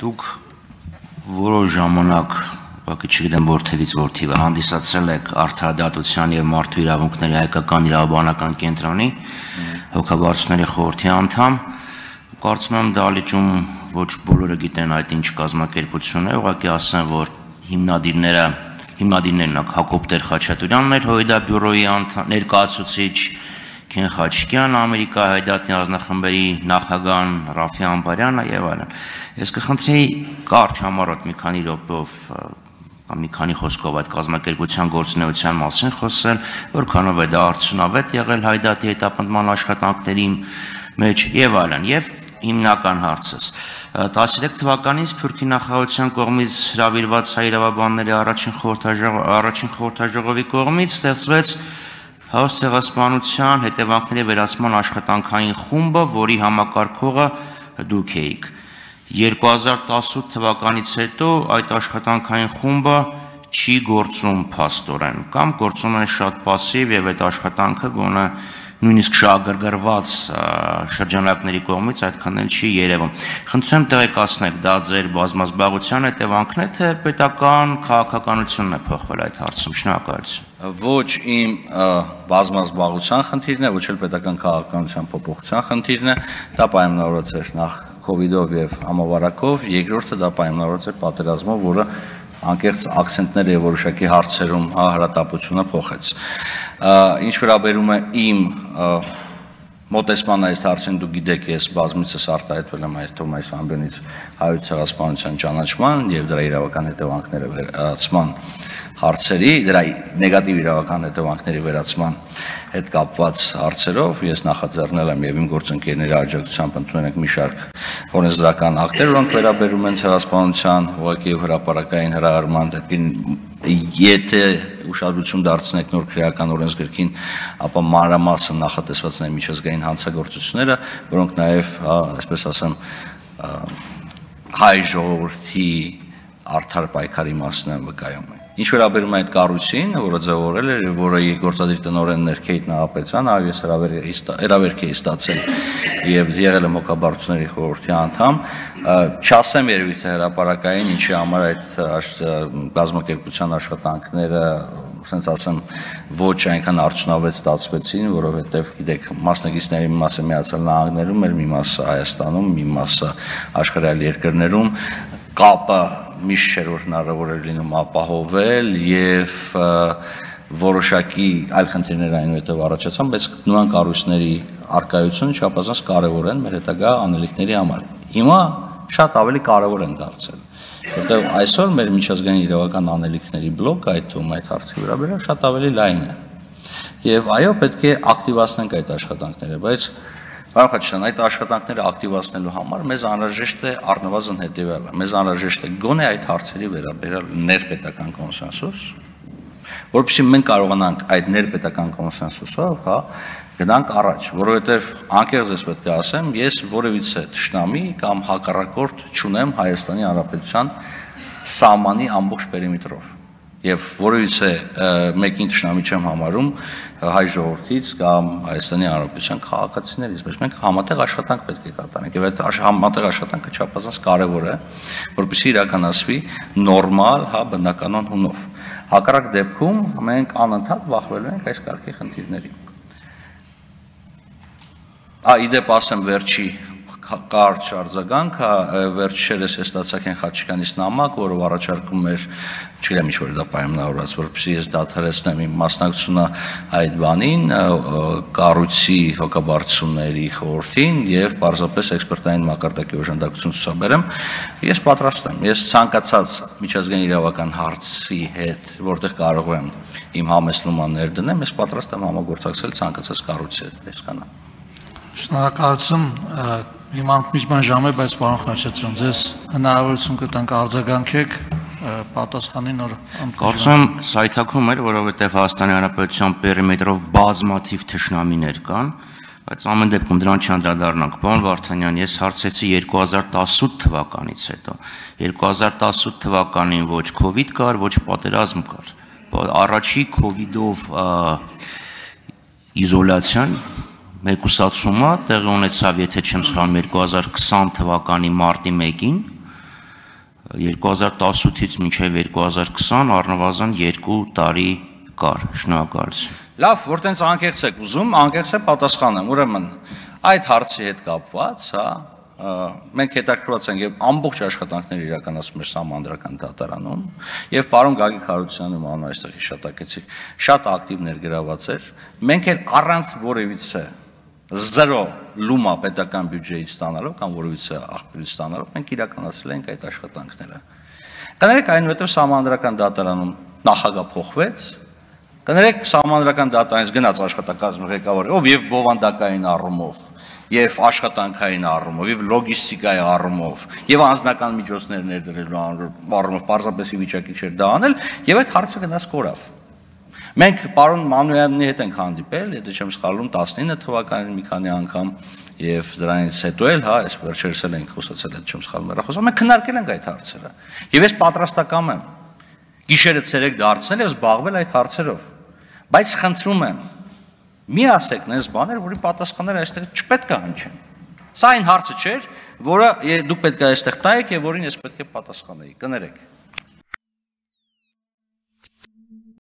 Դուք որոշ ժամանակ Բակի չգիտեմ որթևից որթիվը հանդիսացել եք արդարադատության եւ մարդու իրավունքների հայկական իրավաբանական կենտրոնի հոգաբարձությունների խորհրդի անդամ կարծում եմ դալիճում ոչ բոլորը գիտեն այդ ինչ կազմակերպություն է ուղղակի ասեմ որ հիմնադիրները հիմնադիրներն Հակոբ Տեր-Խաչատուրյանն էր Հոյդա բյուրոյի ներկայացուցիչ Քեն Խաչկյան, Ամերիկա հայդատի ազնախմբերի նախագահան Ռաֆի Ամբարյանը եւ այլն։ Ես կխնդրեի կարճ համառոտ մի քանի րոպեով կամ մի քանի խոսքով այդ կազմակերպության գործունեության մասին խոսել, որքանով է դա արդյունավետ եղել հայդատի հետապնդման աշխատանքների մեջ եւ այլն։ Եվ հիմնական հարցս. 13 թվականից Թուրքի նախարարության կողմից հրավիրված հայ իրավաբանների առաջին խորհրդաժողովի առաջին խորհրդաժողովի կողմից ստեղծվեց Հաղորդակցման հետևանքների վերացման աշխատանքային խումբը, որի համակարգողը դուք էիք։ 2018 թվականից հետո այդ աշխատանքային խումբը չի գործում փաստորեն կամ գործում է շատ пассив եւ այդ աշխատանքը գոնե նույնիսկ շահագրգռված շրջանակների կողմից այդքան էլ չի երևում։ Խնդրեմ տեղեկացնեք, դա ձեր բազմազբաղության հետևանքն է, թե պետական քաղաքականությունն է փոխվել այդ հարցում։ Շնորհակալություն։ Ոչ իմ բազմազբաղության խնդիրն է, ոչ էլ պետական քաղաքականության փոփոխության խնդիրն է, դա պայմանավորված է նախ կ ូវ իդով եւ համավարակով, երկրորդը դա պայմանավորված է պատերազմով, որը անկեղծ акցենտները եւ որոշակի հարցերում հա հրատապությունը փոխեց։ Ինչ վերաբերում է իմ մոտեցման այս հարցին դու գիտեք ես բազմիցս արտահայտվել եմ այդ Թոմաս Ամբենից հայոց ցեղասպանության ճանաչման եւ դրա իրավական հետևանքները վերացման հարցերի, դրա նեգատիվ իրավական հետևանքների վերացման հետ կապված հարցերով ես նախաձեռնել եմ եւ իմ գործընկերների աջակցությամբ ընդունել ենք մի շարք օրենսդրական ակտեր, որոնք վերաբերում են ցեղասպանության, ուղղակի հրաապարակային հրահարման դեպքին եթե ուշադրություն դարձնեք նոր քրեական օրենսգրքին, ապա մանրամասն նախատեսված են միջազգային հանցագործությունները, որոնք նաև, հա, այսպես ասեմ, հայ ժողովրդի արդար պայքարի մասն են վկայում։ Ինչ վերաբերում է այդ կառույցին, որը ձևավորել էր, որը գործադիր տնօրենն էր Քեյթ Նահապետյան, այո, ես հրավերք էի ստացել եւ եղել եմ հոգաբարձությունների խորհրդի անդամ, չասեմ երևի թե հրաապարակային ինչի համար այդ բազմակերպության աշխատանքները ասենց ասեմ ոչ այնքան արդյունավետ ստացվեցին, որովհետև գիտեք, մասնակիցների մի մասը միացյալ նահանգներում էր, մի մասը Հայաստանում, մի մասը աշխարհի այլ երկրներում կապը միշտ չէր որ հնարավոր էր լինում ապահովել եւ որոշակի այլ խնդիրներ այնուհետև առաջացան, բայց նման կառույցների արկայությունը չափազանց կարևոր են մեր հետագա անելիքների համար։ Հիմա շատ ավելի կարևոր են դարձել որտեղ այսօր մեր միջազգային իրավական անելիքների բլոկը այդ թվում այդ հարցի վրա վերա շատ ավելի լայն է։ Եվ այո, պետք է ակտիվացնենք այդ աշխատանքները, բայց Պարոն Խաչյան, այդ աշխատանքները ակտիվացնելու համար մեզ անհրաժեշտ է առնվազն հետևյալը։ Մեզ անհրաժեշտ է գոնե այդ հարցերի վերաբերյալ ներպետական կոնսենսուս, որովհետեւ մենք կարողանանք այդ ներպետական կոնսենսուսով, հա, գնանք առաջ, որովհետև անկեղծ ես պետք է ասեմ, ես որևիցե ճշնամի կամ հակառակորդ չունեմ Հայաստանի Հանրապետության սահմանի ամբողջ պերիմետրով եւ որովհետեւ մեկին ճշնամի չեմ համարում հայ ժողովրդից կամ Հայաստանի Հանրապետության քաղաքացիներից, բայց մենք համատեղ աշխատանք պետք է կատարենք եւ այդ համատեղ աշխատանքը չափազանց կարեւոր է, որպեսզի իրականացվի նորմալ, հա, բնականon հունով։ Հակառակ դեպքում մենք անընդհատ վախվելու ենք այս կարգի խնդիրների։ Ա իդեպ ասեմ վերջի կարճ արձագանք, վերջերս է ստացակ են Խաչկանից նամակ, որով առաջարկում էր, չգիտեմ ինչ որ դա պայմանավորված, որպեսզի ես դադարեցնեմ իմ մասնակցությունը այդ բանին, կառույցի հոգաբարձությունների խորհրդին եւ պարզապես էքսպերտային մակարդակի օժանդակություն ցուցաբերեմ, ես պատրաստ եմ։ Ես ցանկացած միջազգային իրավական հարցի հետ, որտեղ կարող եմ իմ համեսնումը ներդնեմ, ես պատրաստ եմ համագործակցել ցանկացած կառույցի հետ, այսքանը։ Շնորհակալություն Հիմա միջման ժամ է, բայց պարոն Խաչատրյան, ձեզ հնարավորություն կտանք արձագանքեք պատասխանի նոր Կարծում սայթակում էր, որովհետև Հայաստանի Հանրապետության պերիմետրով բազմաթիվ թշնամիներ կան, բայց ամեն դեպքում դրան չանդրադառնանք։ Պարոն Վարդանյան, ես հարցեցի 2018 թվականից հետո։ 2018 թվականին ոչ իդ կար, ոչ պատերազմ կար։ Առաջի իդով իզոլացիան մեկուսացումը տեղի ունեցավ, եթե չեմ սխալվում, 2020 թվականի մարտի 1-ին 2018-ից մինչև 2020 առնվազն 2 տարի կար։ Շնորհակալություն։ Լավ, որ տենց անկեղծ եք ուզում, անկեղծ է պատասխանեմ։ Ուրեմն այդ հարցի հետ կապված, հա, մենք հետաքրված ենք եւ ամբողջ աշխատանքները իրականացում մեր համանդրական դատարանում եւ պարոն Գագիկ Հարությունյանը ման այստեղ հիշատակեցիք շատ ակտիվ ներգրաված էր մենք էլ առանց որևիցե 0 լումա պետական բյուջեից ստանալով կամ որևիցե աղբյուրից ստանալով մենք իրականացրել ենք այդ աշխատանքները կներեք այնուհետև համանդրական դատարանում նախագահ փոխվեց կներեք համանդրական դատարանից գնաց աշխատակազմի ղեկավարը ով եւ բովանդակային առումով եւ աշխատանքային առումով, եւ լոգիստիկայի առումով, եւ անձնական միջոցներ ներդրելու առումով պարզապես ի վիճակի չէր դա անել, եւ այդ հարցը գնաց կորավ։ Մենք պարոն Մանույանի հետ ենք հանդիպել, եթե չեմ սխալվում 19 թվականին մի քանի անգամ եւ դրանից հետո էլ հա, այս վերջերս էլ ենք խոսացել, եթե չեմ սխալվում, հեռախոսով մենք քննարկել ենք այդ հարցերը։ Եվ ես պատրաստակամ եմ գիշերը ցերեկ դարձնել եւ զբաղվել այդ հարցերով։ Բայց խնդրում եմ, Մի ասեք նես բաներ, որի պատասխանները այստեղ չպետք է հնչեն։ Սա այն հարցը չէր, որը դուք պետք է այստեղ տայեք եւ որին ես պետք է պատասխանեի։ Կներեք։